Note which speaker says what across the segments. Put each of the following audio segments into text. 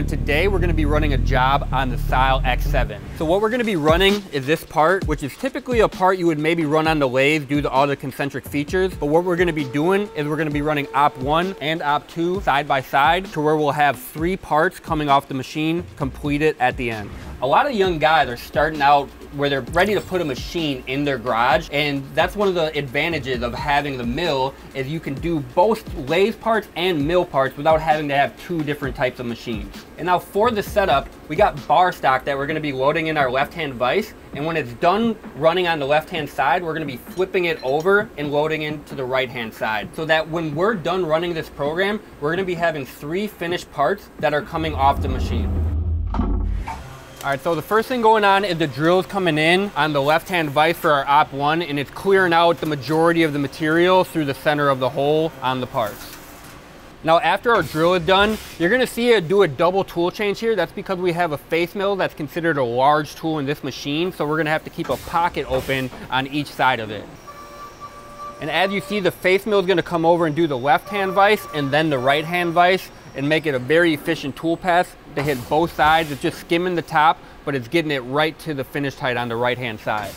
Speaker 1: and today we're gonna be running a job on the SYIL X7. So what we're gonna be running is this part, which is typically a part you would maybe run on the lathe due to all the concentric features, but what we're gonna be doing is we're gonna be running op1 and op2 side by side to where we'll have three parts coming off the machine completed at the end. A lot of young guys are starting out where they're ready to put a machine in their garage and that's one of the advantages of having the mill is you can do both lathe parts and mill parts without having to have two different types of machines. And now for the setup, we got bar stock that we're gonna be loading in our left-hand vise and when it's done running on the left-hand side, we're gonna be flipping it over and loading into the right-hand side. So that when we're done running this program, we're gonna be having three finished parts that are coming off the machine. All right, so the first thing going on is the drill's coming in on the left-hand vise for our op one, and it's clearing out the majority of the material through the center of the hole on the parts. Now after our drill is done, you're gonna see it do a double tool change here. That's because we have a face mill that's considered a large tool in this machine, so we're gonna have to keep a pocket open on each side of it. And as you see, the face mill is gonna come over and do the left-hand vise and then the right-hand vise and make it a very efficient tool pass to hit both sides. It's just skimming the top, but it's getting it right to the finished height on the right-hand side.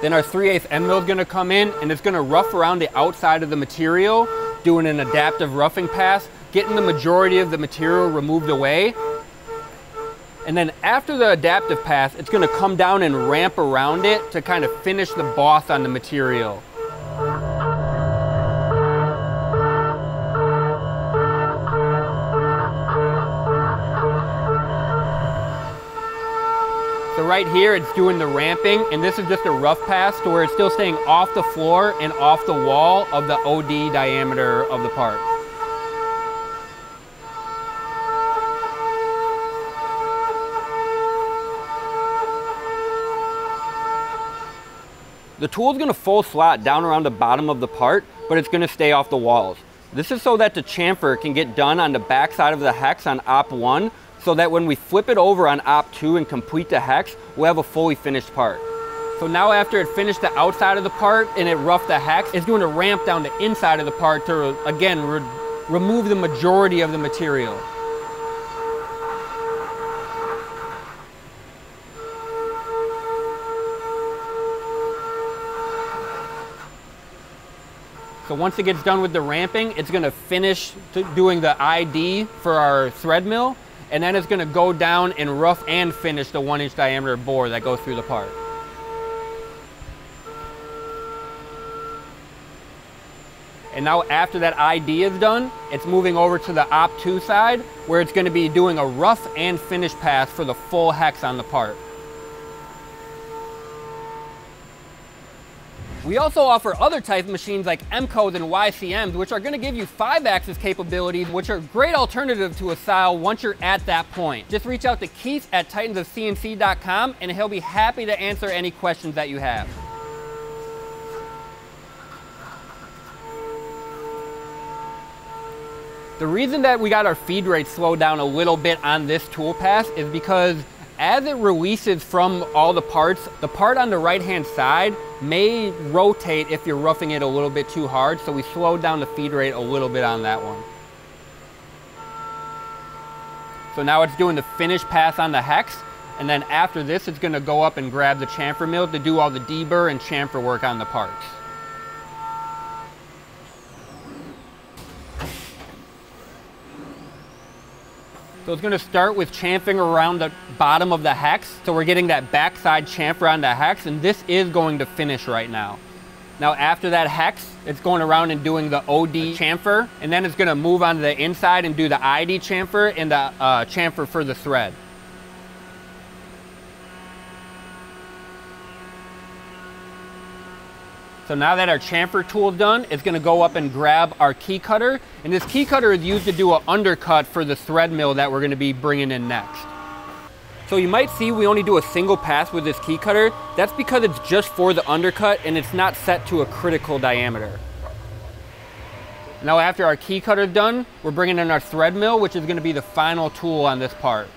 Speaker 1: Then our 3 8 end mill is gonna come in and it's gonna rough around the outside of the material, doing an adaptive roughing pass, getting the majority of the material removed away. And then after the adaptive pass, it's gonna come down and ramp around it to kind of finish the boss on the material. Right here, it's doing the ramping, and this is just a rough pass to where it's still staying off the floor and off the wall of the OD diameter of the part. The tool is going to full slot down around the bottom of the part, but it's going to stay off the walls. This is so that the chamfer can get done on the back side of the hex on op 1 so that when we flip it over on op 2 and complete the hex, we'll have a fully finished part. So now after it finished the outside of the part and it roughed the hex, it's doing a ramp down the inside of the part to, again, re remove the majority of the material. So once it gets done with the ramping, it's gonna finish doing the ID for our thread mill and then it's gonna go down and rough and finish the one inch diameter bore that goes through the part. And now after that ID is done, it's moving over to the op2 side where it's gonna be doing a rough and finish pass for the full hex on the part. We also offer other type of machines like EMCOs and YCMs, which are gonna give you five axis capabilities, which are a great alternative to a SYIL once you're at that point. Just reach out to Keith at titansofcnc.com and he'll be happy to answer any questions that you have. The reason that we got our feed rate slowed down a little bit on this tool pass is because as it releases from all the parts, the part on the right-hand side may rotate if you're roughing it a little bit too hard, so we slowed down the feed rate a little bit on that one. So now it's doing the finish pass on the hex, and then after this, it's gonna go up and grab the chamfer mill to do all the deburr and chamfer work on the parts. So it's gonna start with chamfering around the bottom of the hex. So we're getting that backside chamfer on the hex, and this is going to finish right now. Now after that hex, it's going around and doing the OD chamfer, and then it's gonna move on to the inside and do the ID chamfer and the uh, chamfer for the thread. So now that our chamfer tool is done, it's gonna go up and grab our key cutter. And this key cutter is used to do an undercut for the thread mill that we're gonna be bringing in next. So you might see we only do a single pass with this key cutter. That's because it's just for the undercut and it's not set to a critical diameter. Now after our key cutter is done, we're bringing in our thread mill, which is gonna be the final tool on this part.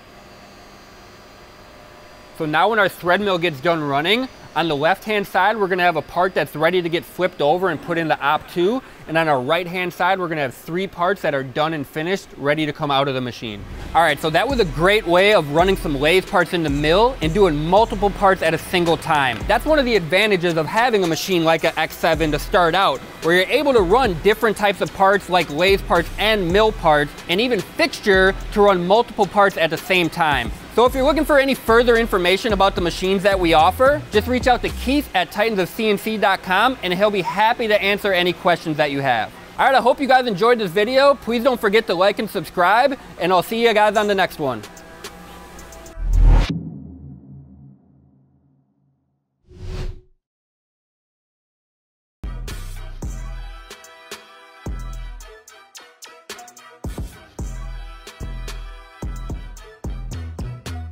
Speaker 1: So now when our thread mill gets done running, On the left-hand side, we're gonna have a part that's ready to get flipped over and put into Op2. And on our right-hand side, we're gonna have three parts that are done and finished, ready to come out of the machine. All right, so that was a great way of running some lathe parts in the mill and doing multiple parts at a single time. That's one of the advantages of having a machine like an X7 to start out, where you're able to run different types of parts like lathe parts and mill parts, and even fixture to run multiple parts at the same time. So if you're looking for any further information about the machines that we offer, just reach out to Keith at titansofcnc.com and he'll be happy to answer any questions that you have. All right, I hope you guys enjoyed this video. Please don't forget to like and subscribe, and I'll see you guys on the next one.